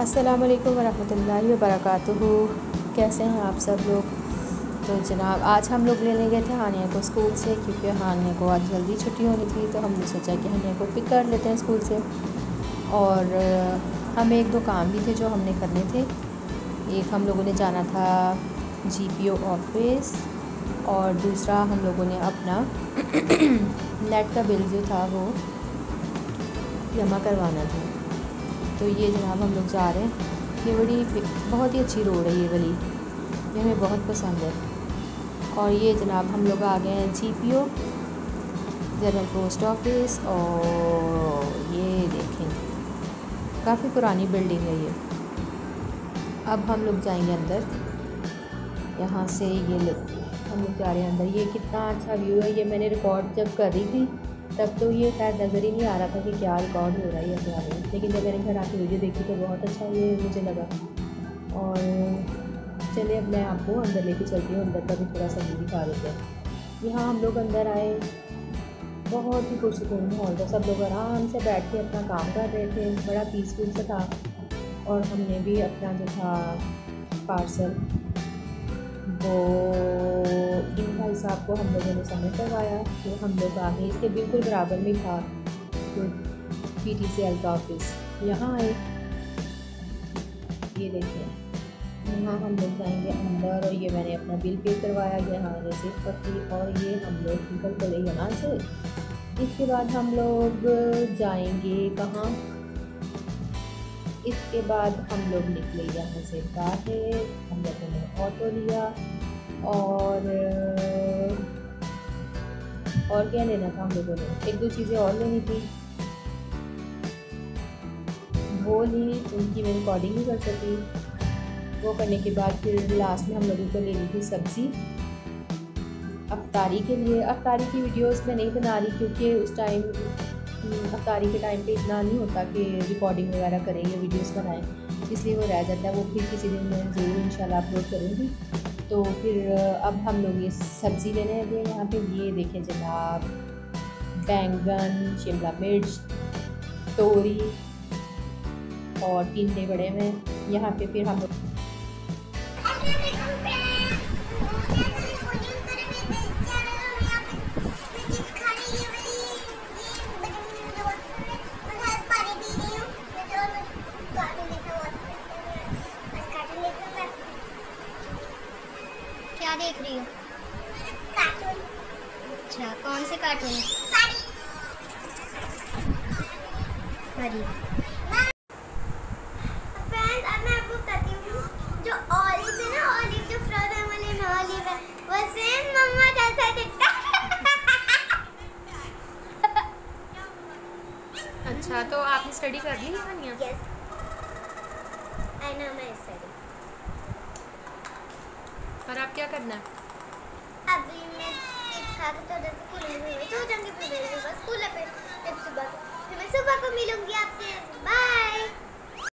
अस्सलाम वालेकुम वरहमतुल्लाहि कैसे हैं आप सब लोग? तो जनाब, आज हम लोग लेने गए थे हानिया को स्कूल से, क्योंकि हानिया को आज जल्दी छुट्टी होनी थी तो हमने सोचा कि हानिया को पिक कर लेते हैं स्कूल से। और हमें एक दो काम भी थे जो हमने करने थे। एक हम लोगों ने जाना था जीपीओ ऑफ़िस, और दूसरा हम लोगों ने अपना नेट का बिल जो था वो जमा करवाना था। तो ये जनाब हम लोग जा रहे हैं। ये बड़ी बहुत ही अच्छी रोड है ये वाली ये हमें बहुत पसंद है। और ये जनाब हम लोग आ गए हैं G P O general post office और ये देखें, काफ़ी पुरानी बिल्डिंग है ये। अब हम लोग जाएँगे अंदर। यहाँ से ये लोग हम लोग जा रहे हैं अंदर। ये कितना अच्छा व्यू है, ये मैंने रिकॉर्ड जब कर रही थी तब तो ये शायद नज़र ही नहीं आ रहा था कि क्या रिकॉर्ड हो रहा है या क्या लेकिन जब मैंने घर आके वीडियो देखी तो बहुत अच्छा ये मुझे लगा। और चलिए अब मैं आपको अंदर लेके चलती हूँ, अंदर का भी थोड़ा सा व्यू दिखा देते हैं। यहाँ हम लोग अंदर आए। बहुत ही पुरसकून माहौल था। सब लोग आराम से बैठ के अपना काम कर रहे थे। बड़ा पीसफुल सा था। और हमने भी अपना जो था पार्सल वो साहब को हम लोगों ने सबमिट करवाया तो हम लोग आगे इसके बिल्कुल बराबर में था तो पी टी सी एल का ऑफ़िस यहाँ आए। ये देखिए। यहाँ हम लोग जाएँगे अंदर, और ये मैंने अपना बिल पे करवाया यहाँ रिसिप्ट पकड़ी और ये हम लोग निकल पड़े यहाँ से। इसके बाद हम लोग जाएँगे कहाँ? इसके बाद हम लोग निकले यहाँ से बाहर। हम लोगों ने ऑटो लिया, और और क्या लेना था हम लोगों ने? एक दो चीज़ें और लेनी थी। वो ली, उनकी मैं रिकॉर्डिंग नहीं कर सकी। वो करने के बाद फिर लास्ट में हम लोगों को लेनी थी सब्ज़ी। अफ्तारी के लिए। अफ्तारी की वीडियोस मैं नहीं बना रही क्योंकि उस टाइम अफ्तारी के टाइम पे इतना नहीं होता कि रिकॉर्डिंग वगैरह करें या वीडियोस बनाएँ। इसलिए वो रह जाता है। वो फिर किसी दिन मैं ज़रूर, इंशाल्लाह अपलोड करूँगी। तो फिर अब हम लोग ये सब्ज़ी लेने लगे यहाँ पे। ये देखें जनाब बैंगन, शिमला मिर्च, तोरी और टिंडे बड़े में यहाँ पे फिर हम लोग रही हो। अच्छा कौन से कार्टून हरी फ्रेंड्स अब मैं आपको बताती हूँ जो ऑलिव है ना ऑलिव जो फ्रोजन वाले में ऑलिव है वो सेम मम्मा जैसा दिखता अच्छा तो आपने स्टडी कर ली हानिया यस आई नो मैं सही और आप क्या करना है? अभी मैं खा के थोड़ा सा खेलने में तो जाऊँगी फिर मेरे बस स्कूल पे फिर सुबह फिर मैं सुबह को मिलूँगी आपसे। बाय